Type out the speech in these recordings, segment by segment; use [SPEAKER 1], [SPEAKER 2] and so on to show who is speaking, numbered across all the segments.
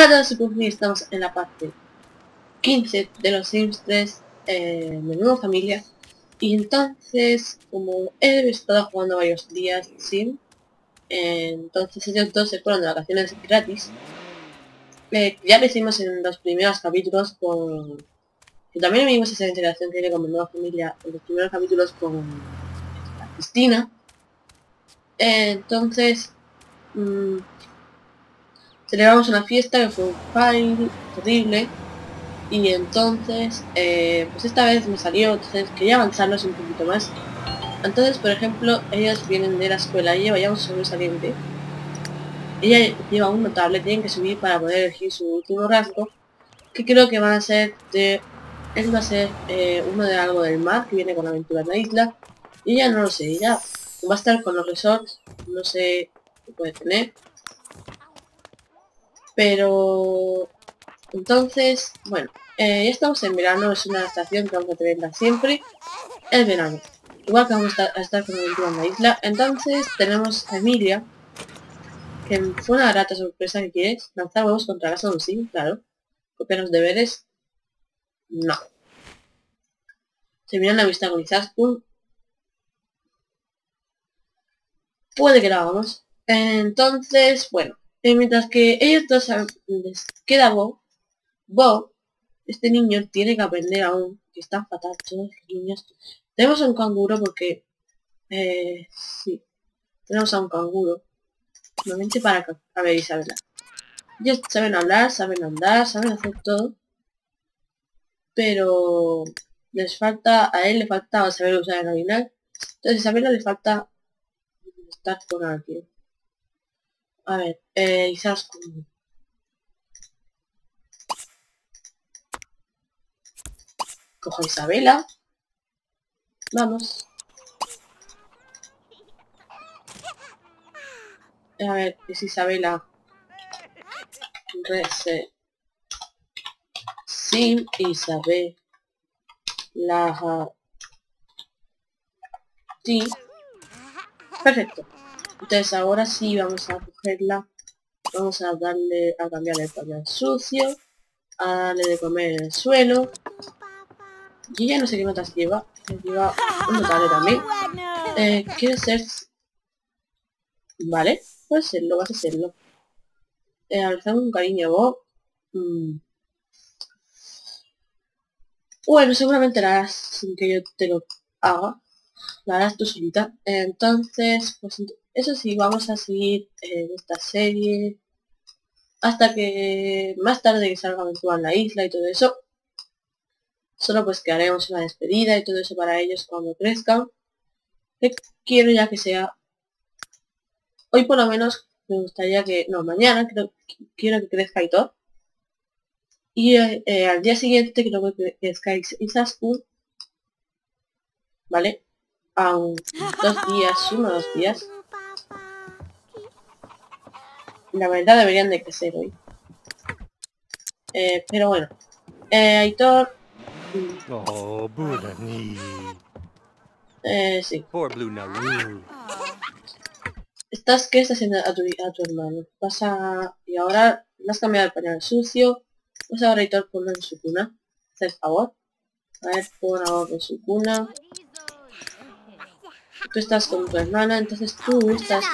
[SPEAKER 1] Ahora supongo estamos en la parte 15 de los Sims 3 eh, nueva familia. Y entonces, como he estado jugando varios días Sim, entonces ellos dos se fueron de vacaciones gratis. Eh, ya lo hicimos en los primeros capítulos con... Que también vimos esa interacción que tiene con nueva familia en los primeros capítulos con Cristina. entonces, mmm, celebramos una fiesta que fue terrible. Y entonces eh, pues esta vez me salió entonces quería avanzarlos un poquito más. Entonces por ejemplo ellas vienen de la escuela ella vaya un sobresaliente ella lleva un notable tienen que subir para poder elegir su último rasgo que creo que van a ser de él va a ser eh, uno de algo del mar que viene con aventura en la isla. Y ella no lo sé ella va a estar con los resorts no sé qué puede tener pero entonces, bueno, eh, estamos en verano, es una estación que vamos a tenerla siempre, el verano. Igual que vamos a estar, con el en la isla. Entonces tenemos a Emilia, que fue una grata sorpresa que quieres. Lanzar huevos contra casa de un sim, claro. Copiar los deberes. No. Terminar la vista con Izaskun. Puede que la hagamos. Entonces, bueno. Eh, mientras que ellos dos les queda Bo, Bo, este niño tiene que aprender aún, que está fatal todos los niños. Tenemos a un canguro porque, eh, sí, tenemos a un canguro. Normalmente para a ver Isabela. Ellos saben hablar, saben andar, saben hacer todo. Pero les falta, a él le falta saber usar el original. Entonces a Isabela le falta estar con alguien. A ver, eh. Cojo Isabela. Vamos. A ver, es Isabela. Rese. Sim Isabel. La. Sí. Perfecto. Entonces ahora sí vamos a cogerla. Vamos a darle a cambiarle el pañal sucio. A darle de comer en el suelo. Y ya no sé qué notas lleva. Lleva un notable también. Eh, ¿Quiere ser? Vale, puede serlo, vas a hacerlo. Eh, un cariño vos. Mm. Bueno, seguramente la harás sin que yo te lo haga. La harás tú solita. Entonces, pues eso sí, vamos a seguir en esta serie hasta que más tarde que salga Aventura en la isla y todo eso. Solo pues que haremos una despedida y todo eso para ellos cuando crezcan. quiero ya que sea... Hoy por lo menos me gustaría que... No, mañana creo, quiero que crezca Hitor. Y eh, eh, al día siguiente creo que crezca Isaskun. ¿Vale? A dos días, uno dos días. La verdad deberían de crecer hoy. Eh, pero bueno. Eh, Aitor...
[SPEAKER 2] Oh,
[SPEAKER 1] Eh, sí. Estás, ¿qué estás haciendo a tu, a tu hermano? Vas a... Y ahora le has cambiado el pañal sucio. Pues ahora Aitor ponlo en su cuna. Haz favor. A ver, pon ahora en su cuna. Tú estás con tu hermana, entonces tú estás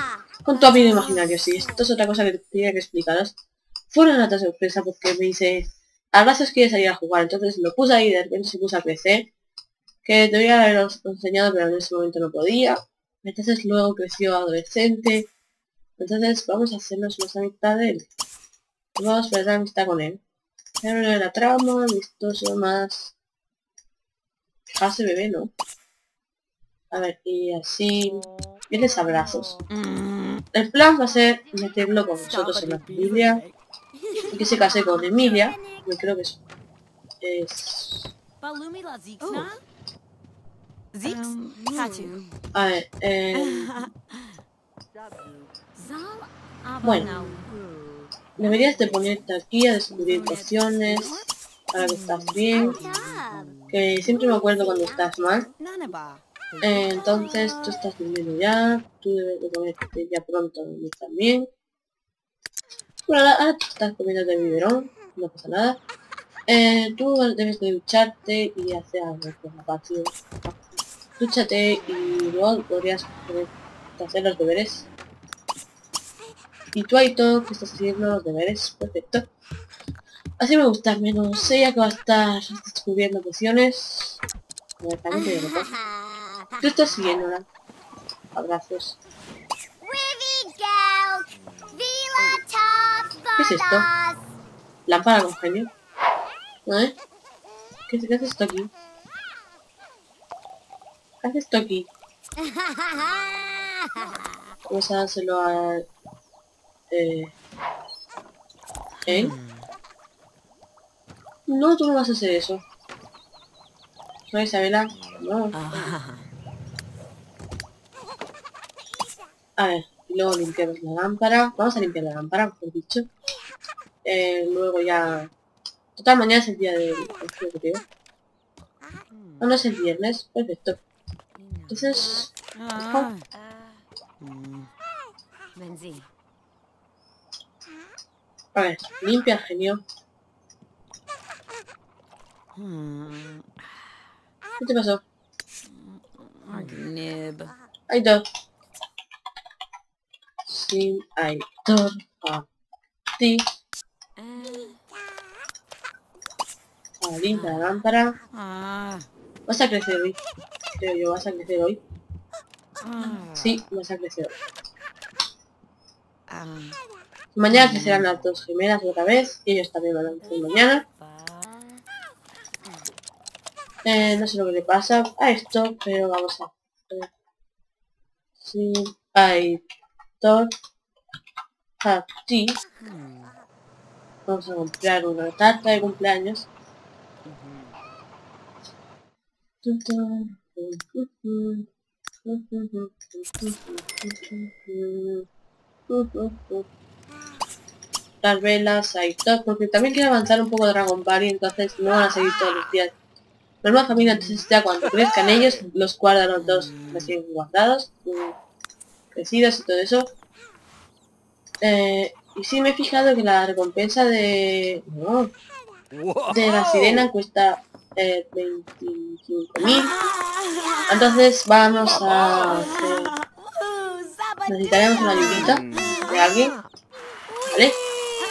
[SPEAKER 1] con tu amigo imaginario, sí. Esto es otra cosa que tenía que explicaros. Fue una nota sorpresa porque me dice, a veces quiere salir a jugar, entonces lo puse ahí, de repente se puso a crecer. Que debería haberlo enseñado, pero en ese momento no podía. Entonces luego creció adolescente. Entonces vamos a hacernos más amistad de él. Vamos a la amistad con él. Pero la trama, vistoso más... Hace bebé, ¿no? A ver, y así... Tienes abrazos. El plan va a ser meterlo con nosotros en la familia. Y que se case con Emilia. Yo creo que es... es... a ver, eh... Bueno. Deberías de ponerte aquí a descubrir cuestiones. Para que estás bien. Que siempre me acuerdo cuando estás mal. Eh, entonces tú estás durmiendo ya, tú debes de comerte ya pronto también. Bueno, ahora tú estás comiendo de biberón, no pasa nada. Eh, tú debes de ducharte y hacer algo con la patio. Dúchate y luego podrías hacer los deberes. Y tú, Aito, que estás haciendo los deberes. Perfecto. Así me gusta menos. Ella que va a estar descubriendo pociones. Directamente de Tú estás siguiéndola. Abrazos. ¿Qué es esto? Lámpara con genio. ¿Eh? ¿Qué, ¿Qué haces esto aquí? ¿Qué haces esto aquí? Vamos a dárselo a... Eh... ¿Eh? No, tú no vas a hacer eso. No, Isabela. No. A ver, luego limpiamos la lámpara. Vamos a limpiar la lámpara, mejor dicho. Eh, luego ya... Total, mañana es el día del tío. No, no es el viernes. Perfecto. Entonces... A ver, limpia, genio. ¿Qué te pasó? Hay dos. A ti. A limpia la lámpara. Vas a crecer hoy. Creo yo, vas a crecer hoy. Sí, vas a crecer hoy. Mañana crecerán las dos gemelas otra vez. Y ellos también van a crecer mañana. Eh, no sé lo que le pasa a esto, pero vamos a. Sí, hay a ti. Vamos a comprar una tarta de cumpleaños. Las velas, hay todo, porque también quiero avanzar un poco Dragon Ball y entonces no van a seguir todos los días Normal familia, ya cuando crezcan ellos, los guardan los dos recién guardados, crecidos y todo eso. Eh, y sí me he fijado que la recompensa de... de la sirena cuesta eh, 25.000. Entonces vamos a Necesitaremos una librita de alguien. ¿Vale?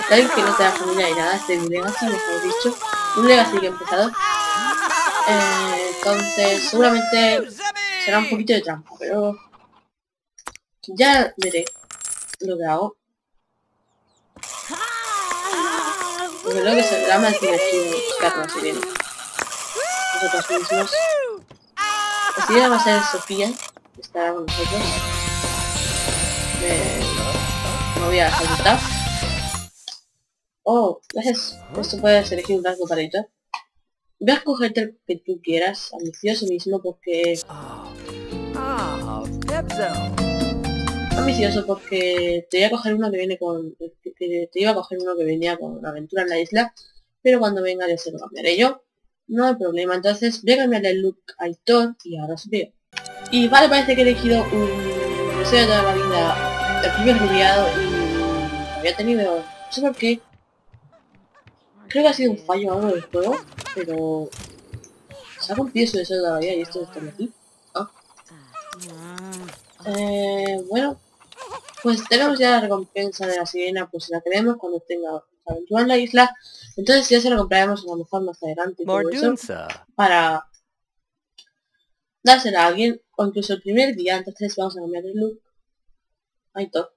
[SPEAKER 1] Alguien que no tenga familia y nada, este es mi legacy, mejor dicho. Un legacy que he empezado. Eh, entonces, seguramente será un poquito de trampa, pero ya veré lo que hago. Porque creo que será más divertido buscarlo así bien. Nosotros mismos. Así ya va a ser Sofía, que estará con nosotros. Eh, no voy a saltar. Oh, gracias. Esto puedes elegir un rasgo para editar. Voy a escogerte el que tú quieras, ambicioso mismo, porque... Ambicioso porque te voy a coger uno que viene con... te iba a coger uno que venía con aventura en la isla, pero cuando venga ya se lo cambiaré yo. No hay problema, entonces voy a cambiarle el look a Thor y ahora os. Y vale, parece que he elegido un deseo de toda la vida, el primer jubilado y había tenido... No sé por qué. Creo que ha sido un fallo algo del juego pero... Se ha rompido su deseo todavía y esto está aquí. Ah. Eh, bueno, pues tenemos ya la recompensa de la sirena, pues la queremos cuando tenga aventura en la isla, entonces ya se la compraremos a lo mejor más adelante para dársela a alguien, o incluso el primer día, entonces vamos a cambiar el look. Ahí todo.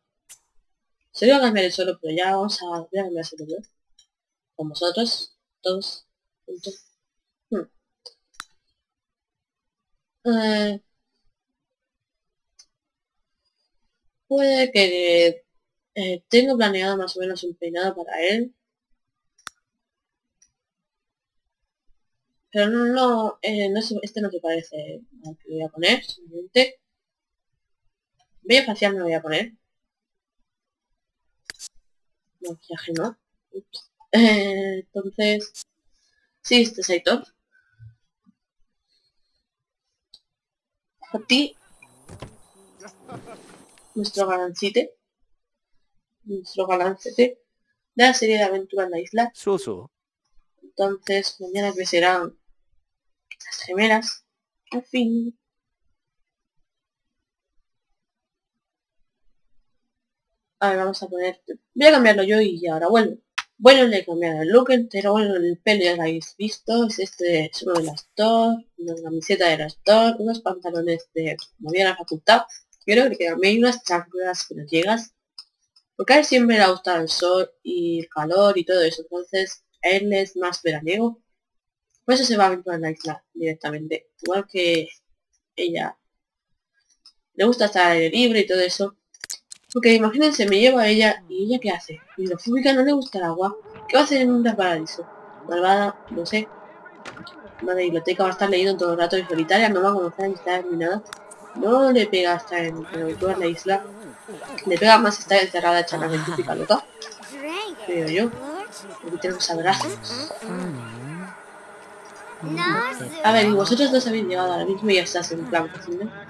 [SPEAKER 1] Se iba a cambiar el solo, pero ya vamos a, voy a cambiárselo yo. Con vosotros, todos. Hmm. Eh, puede que eh, tengo planeado más o menos un peinado para él. Pero no, no, eh, este no se parece al que voy a poner, simplemente. Bello facial no voy a poner. Maquillaje no. entonces, Sí, este es Aitor. A ti. Nuestro galancite. Nuestro galancete. de la serie de aventura en la isla.
[SPEAKER 2] Soso.
[SPEAKER 1] Entonces, mañana crecerán las gemelas. Al fin. A ver, vamos a poner... Voy a cambiarlo yo y ahora vuelvo. Bueno, le he cambiado el look entero, bueno, el pelo ya lo habéis visto, es este, es uno de las dos, una camiseta de las dos, unos pantalones de como la facultad, quiero que hay unas chanclas que nos llegas, porque a él siempre le ha gustado el sol y el calor y todo eso, entonces él es más veraniego, por eso se va a aventurar en la isla directamente, igual que ella le gusta estar al aire libre y todo eso, porque imagínense, me lleva a ella y ella qué hace. Hidrofóbica no le gusta el agua. ¿Qué va a hacer en un paradiso? Malvada, no sé. Una biblioteca va a estar leyendo todo el rato y solitaria, no va a conocer amistades ni nada. No le pega estar en, en la isla. Le pega más estar encerrada hecha la típica loca. Creo yo. Porque tenemos abrazos. A ver, y vosotros dos habéis llegado ahora mismo y ya estás en plan cocina.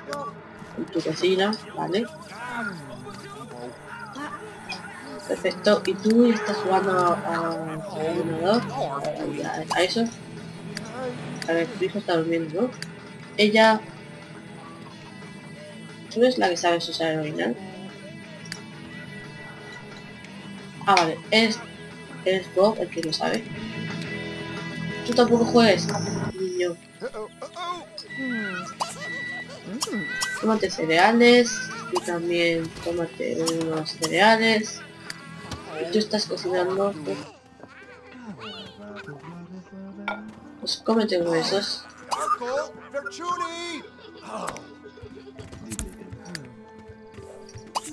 [SPEAKER 1] En tu cocina, ¿vale? Perfecto. ¿Y tú estás jugando a, ordenador? A, eso? A ver, tu hijo está durmiendo. Ella... ¿Tú eres la que sabes usar el original? Ah, vale. Es, es Bob el que lo sabe. Tú tampoco juegues, niño. Tómate cereales. Y también tómate unos cereales tú estás cocinando, pues, pues cómete uno de esos.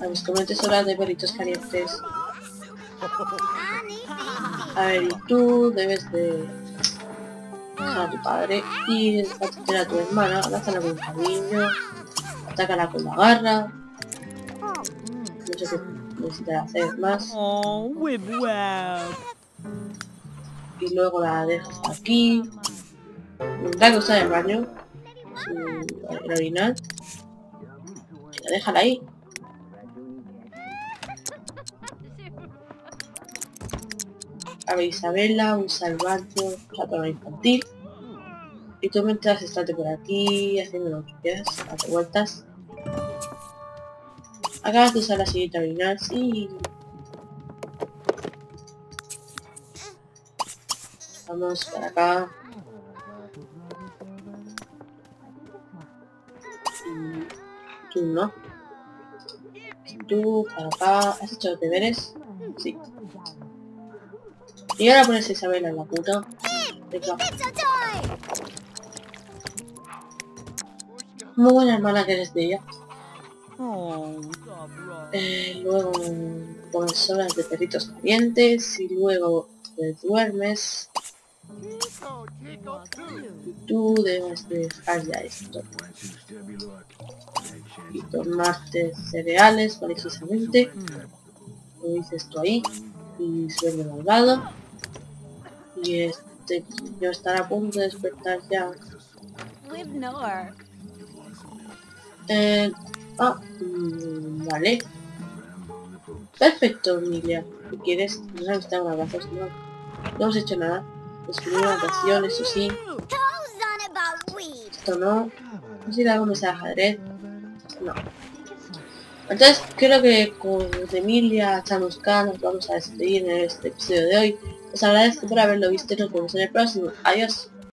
[SPEAKER 1] A ver, cómete horas de perritos calientes. A ver, y tú debes de dejar a tu padre y atender a tu hermana, abrázala con cariño, atácala con la garra. No sé qué necesita hacer más.
[SPEAKER 3] Oh,
[SPEAKER 1] y luego la dejas aquí. Que usar el baño. El original. La déjala ahí. A ver, Isabela, baño, usa todo infantil. Y tú mientras estate por aquí haciendo lo que quieras, date vueltas. Acabas de usar la siguiente original, sí. Vamos para acá. tú no. Tú para acá. ¿Has hecho los deberes? Sí. Y ahora pones Isabela en la puta. Muy buena hermana que eres de ella. Eh, luego pones horas de perritos calientes y luego te duermes. Y tú debes dejar ya esto. Y tomarte cereales precisamente. Lo dices esto ahí. Y suele malvado. Y este yo estará a punto de despertar ya. Eh, Ah, mm, vale. Perfecto, Emilia. ¿Qué quieres? No necesitamos abrazos, no. No hemos hecho nada. Escribir una canción, eso sí. Esto no. No sé si le hago de ajedrez. No. Entonces, creo que con Emilia Chamusca nos vamos a despedir en este episodio de hoy. Os agradezco por haberlo visto y nos vemos en el próximo. Adiós.